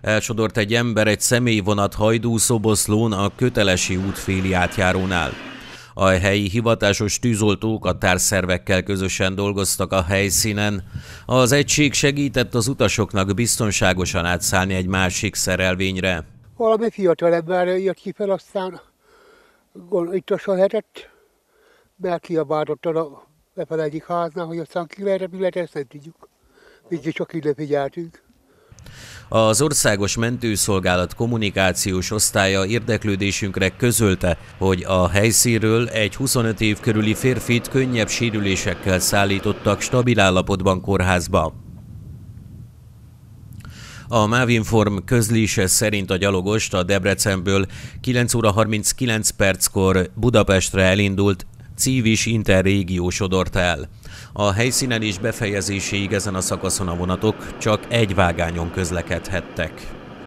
Elsodort egy ember egy személyvonat hajdú szoboszlón a Kötelesi út féli átjárónál. A helyi hivatásos tűzoltók a társzervekkel közösen dolgoztak a helyszínen. Az egység segített az utasoknak biztonságosan átszállni egy másik szerelvényre. Valami fiatal ember jött ki fel, aztán itt a lehetett, mert kiabáltott a lefele egyik háznál, hogy aztán ki lehet, mi lehet, ezt nem tudjuk. Mi csak ide figyeltünk. Az Országos Mentőszolgálat kommunikációs osztálya érdeklődésünkre közölte, hogy a helyszínről egy 25 év körüli férfit könnyebb sérülésekkel szállítottak stabil állapotban kórházba. A Mávinform közlése szerint a gyalogost a Debrecenből 9 óra 39 perckor Budapestre elindult Civis Interrégió sodort el. A helyszínen is befejezéséig ezen a szakaszon a vonatok csak egy vágányon közlekedhettek.